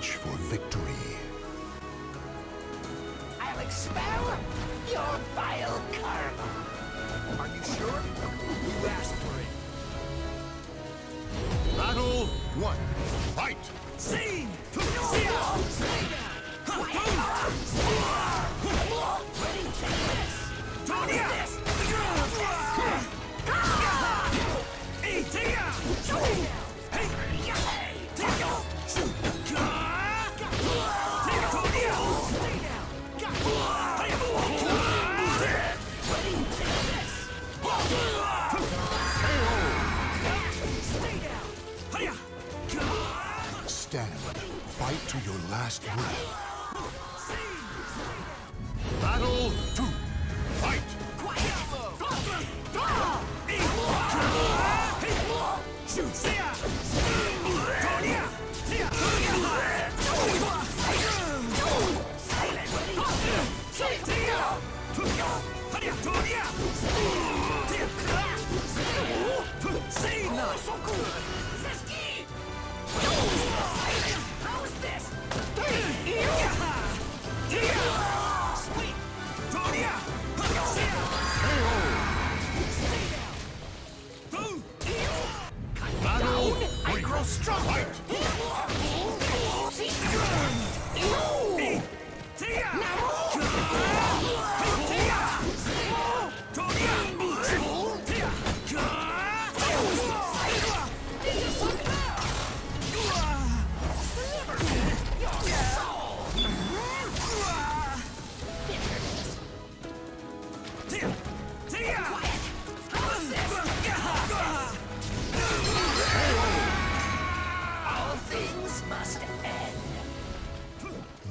reach for victory. I'll expel your vile karma. Are you sure? You asked for it. Battle one. Fight! See! Stand. Fight to your last breath. Battle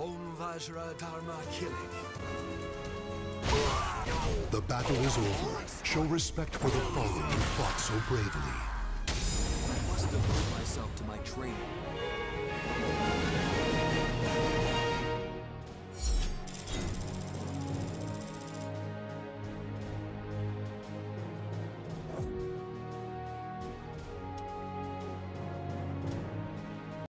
Om Vajra Dharma Killing. The battle is over. Show respect for the fallen who fought so bravely. I must devote myself to my training.